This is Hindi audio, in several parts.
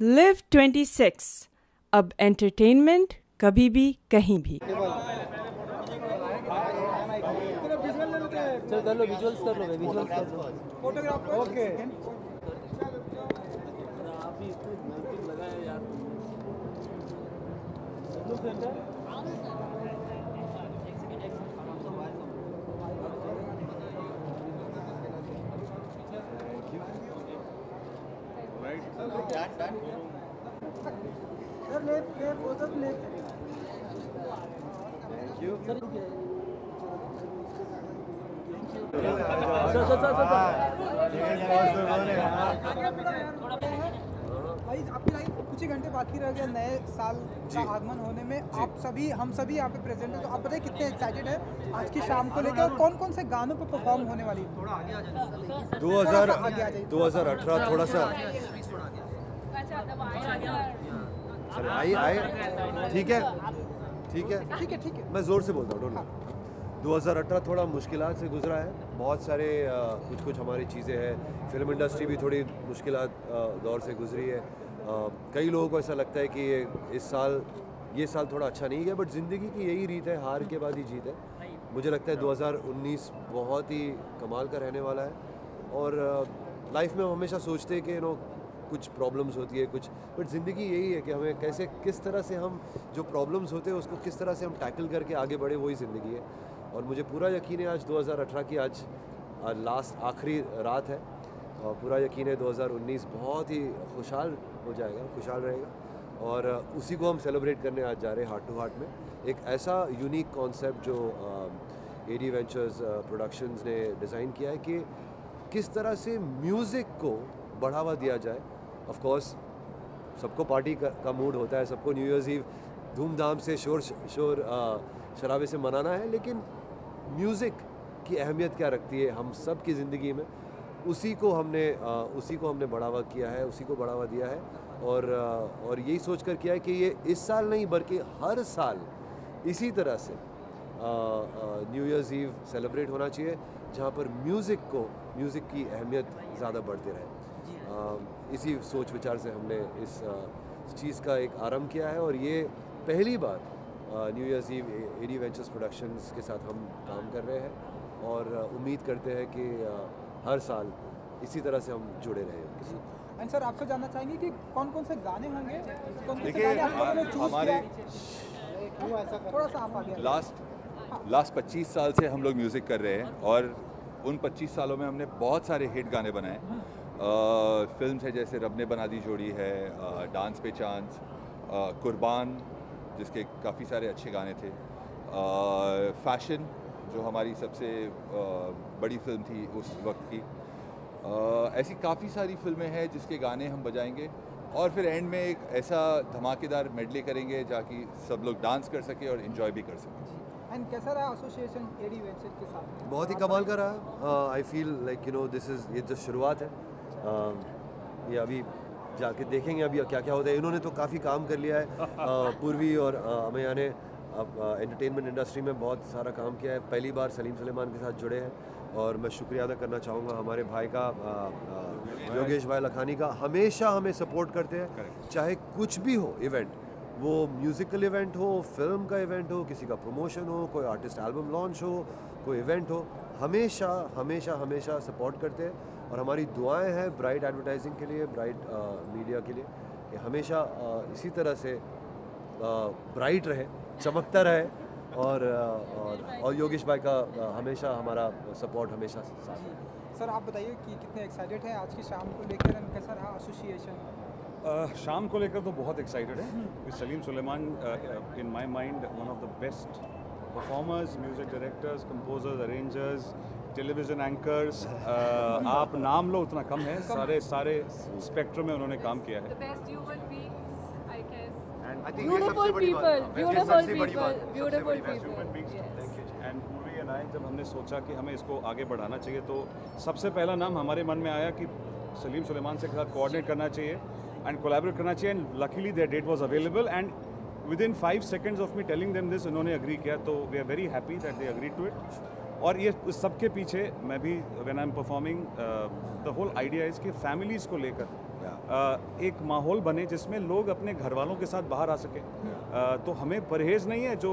लिव 26 अब एंटरटेनमेंट कभी भी कहीं भी लो विजुअल्स कर लो विजुअल्स कर लो फोटोग्राफर ओके सर ले ले वो सब सर सर सर भाई आपकी लाइन कुछ ही घंटे बाकी रह गए नए साल का आगमन होने में। आप सभी हम सभी यहाँ पे प्रेजेंट हैं तो आप बताइए कितने एक्साइटेड है आज की शाम को लेकर और कौन कौन से गानों पे परफॉर्म होने वाली है? थोड़ा आगे आ जाए 2000 आगे आ जाइए। 2018 थोड़ा सा। चलो आइए आइए। ठीक है। ठीक है। ठीक है ठीक है। मैं ज़ोर से बोलता हूँ डोंट 2018 थोड़ा मुश्किलात से गुजरा है। बहुत सारे अ, कुछ कुछ हमारी चीज़ें हैं। फ़िल्म इंडस्ट्री भी थोड़ी मुश्किल दौर से गुजरी है। कई लोगों को ऐसा लगता है कि इस साल, ये साल थोड़ा अच्छा नहीं गया बट ज़िंदगी की यही रीत है, हार के बाद ही जीत है। मुझे लगता है 2019 बहुत ही कमाल का रहने वाला है और लाइफ में हम हमेशा सोचते हैं कि नो कुछ प्रॉब्लम्स होती है, कुछ, बट ज़िंदगी यही है कि हमें कैसे, किस तरह से हम, जो प्रॉब्लम्स होते हैं, उसको किस तरह से हम टैकल करके आगे बढ़े, वही ज़िंदगी है। और मुझे पूरा यकीन है, आज 2018 की आज लास्ट, आखिरी रात है। पूरा यकीन है 2019 बहुत ही खुशहाल हो जाएगा खुशहाल रहेगा। और उसी को हम सेलिब्रेट करने आज जा रहे हैं हार्ट टू हार्ट में। एक ऐसा यूनिक कॉन्सेप्ट जो ए डी वेंचर्स प्रोडक्शंस ने डिज़ाइन किया है कि किस तरह से म्यूज़िक को बढ़ावा दिया जाए। ऑफ़ कोर्स सबको पार्टी का, का मूड होता है सबको न्यू ईयर्स ईव धूमधाम से शोर शोर शराबे से मनाना है लेकिन म्यूज़िक की अहमियत क्या रखती है हम सब की ज़िंदगी में? उसी को हमने उसी को हमने बढ़ावा किया है, उसी को बढ़ावा दिया है और और यही सोच कर किया है कि ये इस साल नहीं बल्कि हर साल इसी तरह से न्यू ईयर्स ईव सेलिब्रेट होना चाहिए, जहाँ पर म्यूज़िक को म्यूज़िक की अहमियत ज़्यादा बढ़ती रहे। इसी सोच विचार से हमने इस चीज़ का एक आरंभ किया है और ये पहली बार new year's eve AD ventures productions के साथ हम काम कर रहे हैं और उम्मीद करते हैं कि हर साल इसी तरह से हम जुड़े रहे एंड सर आपसे जानना चाहेंगे कि कौन कौन से गाने होंगे? कौन कौन से देखिए, गाने हमारे- थोड़ा सा आप आगे। लास्ट लास्ट 25 साल से हम लोग म्यूज़िक कर रहे हैं और उन 25 सालों में हमने बहुत सारे हिट गाने बनाए। फ़िल्म है जैसे रब ने बना दी जोड़ी है डांस पे चांस कुर्बान जिसके काफ़ी सारे अच्छे गाने थे। फ़ैशन जो हमारी सबसे बड़ी फ़िल्म थी उस वक्त की। ऐसी काफ़ी सारी फ़िल्में हैं जिसके गाने हम बजाएँगे और फिर एंड में एक ऐसा धमाकेदार मेडले करेंगे जाकि सब लोग डांस कर सके और इन्जॉय भी कर सकें। एंड कैसा रहा एसोसिएशन एडी वेंचर के साथ? बहुत ही कमाल का रहा। I feel like you know this is ये जो शुरुआत है। uh, ये अभी जाके देखेंगे अभी क्या क्या होता है। इन्होंने तो काफ़ी काम कर लिया है। uh, पूर्वी और uh, अमैया ने अब एंटरटेनमेंट इंडस्ट्री में बहुत सारा काम किया है। पहली बार सलीम सलेमान के साथ जुड़े हैं और मैं शुक्रिया अदा करना चाहूँगा हमारे भाई का योगेश भाई लखानी का। हमेशा हमें सपोर्ट करते हैं चाहे कुछ भी हो इवेंट वो म्यूज़िकल इवेंट हो फ़िल्म का इवेंट हो किसी का प्रमोशन हो कोई आर्टिस्ट एल्बम लॉन्च हो कोई इवेंट हो हमेशा हमेशा हमेशा सपोर्ट करते हैं। और हमारी दुआएँ हैं ब्राइट एडवर्टाइजिंग के लिए ब्राइट मीडिया के लिए कि हमेशा अ, इसी तरह से ब्राइट रहे। चमकता रहे और और, और योगेश भाई का हमेशा हमारा सपोर्ट हमेशा साथ है सर आप बताइए कि कितने एक्साइटेड हैं आज की शाम को लेकर कैसा रहा एसोसिएशन शाम को लेकर तो बहुत एक्साइटेड है। Salim Sulaiman in my mind one of the best performers music directors composers arrangers television anchors आप नाम लो उतना कम है। सारे सारे स्पेक्ट्रम में उन्होंने काम किया है। Guess. Beautiful people, beautiful people, beautiful people. Yes. And Purvi and I जब हमने सोचा कि हमें इसको आगे बढ़ाना चाहिए तो सबसे पहला नाम हमारे मन में आया कि सलीम सुलेमान से के साथ कोऑर्डिनेट करना चाहिए एंड कोलैबोरेट करना चाहिए and luckily their date was available and within five seconds of me telling them this उन्होंने अग्री किया तो we are very happy that they agree to it और ये इस सब के पीछे मैं भी when I am performing the whole idea is कि फैमिलीज़ को लेकर एक माहौल बने जिसमें लोग अपने घर वालों के साथ बाहर आ सके। तो हमें परहेज़ नहीं है जो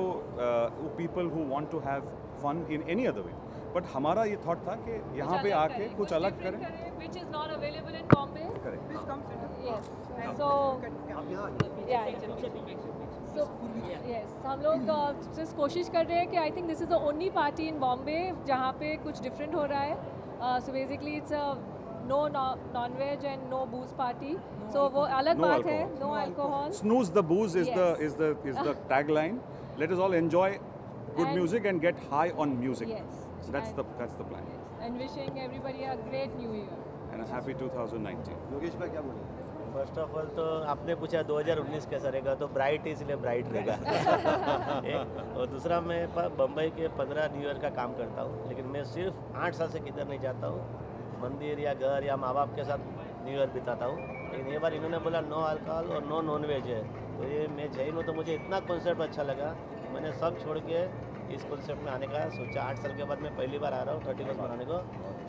people who want to have fun in any other way but हमारा ये थॉट था कि यहाँ पे आके कुछ अलग करें। which is not available in Bombay. Please come sit. Yes. So yeah. So yes, हम लोग uh, कोशिश कर रहे हैं कि I think this is the only party in Bombay जहाँ पे कुछ डिफरेंट हो रहा है। So basically it's a no non veg and no booze party so वो अलग No बात है no alcohol snooze the booze is the Yes. is the is the tagline. Let us all enjoy good And- music and get high on music. Yes. that's And- the that's the plan. And wishing everybody a great new year and a happy 2019 Yogesh भाई क्या बोले फ़र्स्ट ऑफ़ ऑल तो आपने पूछा 2019 कैसा रहेगा तो ब्राइट इसलिए ब्राइट रहेगा। और दूसरा मैं बम्बई के 15 न्यू ईयर का काम करता हूँ लेकिन मैं सिर्फ़ आठ साल से किधर नहीं जाता हूँ। मंदिर या घर या माँ बाप के साथ न्यू ईयर बिताता हूँ। लेकिन ये बार इन्होंने बोला, नो अल्कोहल और नो नॉन वेज है। तो ये मैं जैन हूँ तो मुझे इतना कॉन्सेप्ट अच्छा लगा। मैंने सब छोड़ के इस कॉन्सेप्ट में आने का सोचा। आठ साल के बाद मैं पहली बार आ रहा हूँ थर्टी फ़र्स्ट बनाने को।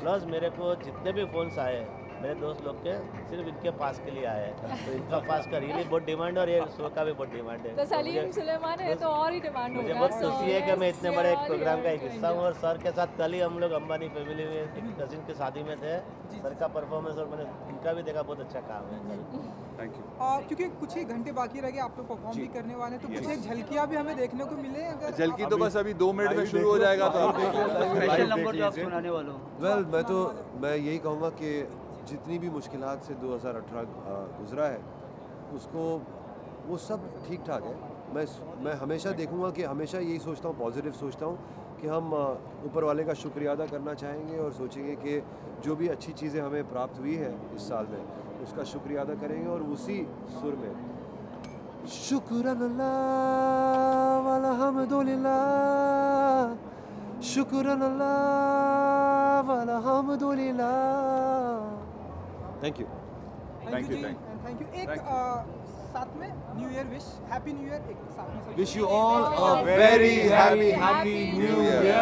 प्लस मेरे को जितने भी फ़ोन्स आए मेरे दोस्त लोग के सिर्फ़ इनके पास के लिए आए हैं। तो इनका पास का रियली बहुत डिमांड और ये शो का भी बहुत डिमांड है। तो तो सलीम सुलेमान है तो और ही डिमांड मुझे बहुत खुशी है कि मैं इतने बड़े एक प्रोग्राम का एक हिस्सा हूँ और सर के साथ कल ही हम लोग अंबानी फैमिली में एक कजिन की शादी में थे। सर का परफॉर्मेंस और मैंने इनका भी देखा बहुत अच्छा काम है। you. आ, क्योंकि कुछ ही घंटे बाकी रह गए आप लोग परफॉर्म भी करने वाले तो कुछ झलकियाँ भी हमें देखने को मिले अगर जल्दी तो बस अभी दो मिनट में शुरू हो जाएगा तो आप देख लो। स्पेशल नंबर जो आप सुनाने वाले वेल मैं तो मैं यही कहूँगा कि जितनी भी मुश्किल से 2018 आ, गुजरा है उसको वो सब ठीक ठाक है। मैं मैं हमेशा देखूँगा कि हमेशा यही सोचता हूँ पॉजिटिव सोचता हूँ कि हम ऊपर वाले का शुक्रिया अदा करना चाहेंगे और सोचेंगे कि जो भी अच्छी चीज़ें हमें प्राप्त हुई है इस साल में उसका शुक्रिया अदा करेंगे और उसी सुर में शुक्र हमदुलिल्लाह शुक्र अल्लाह वाला हमदुलिल्लाह थैंक यू Thank you, जी thank and thank you एक Thank आ, साथ में new year wish happy new year एक साथ में wish you all a very happy happy new year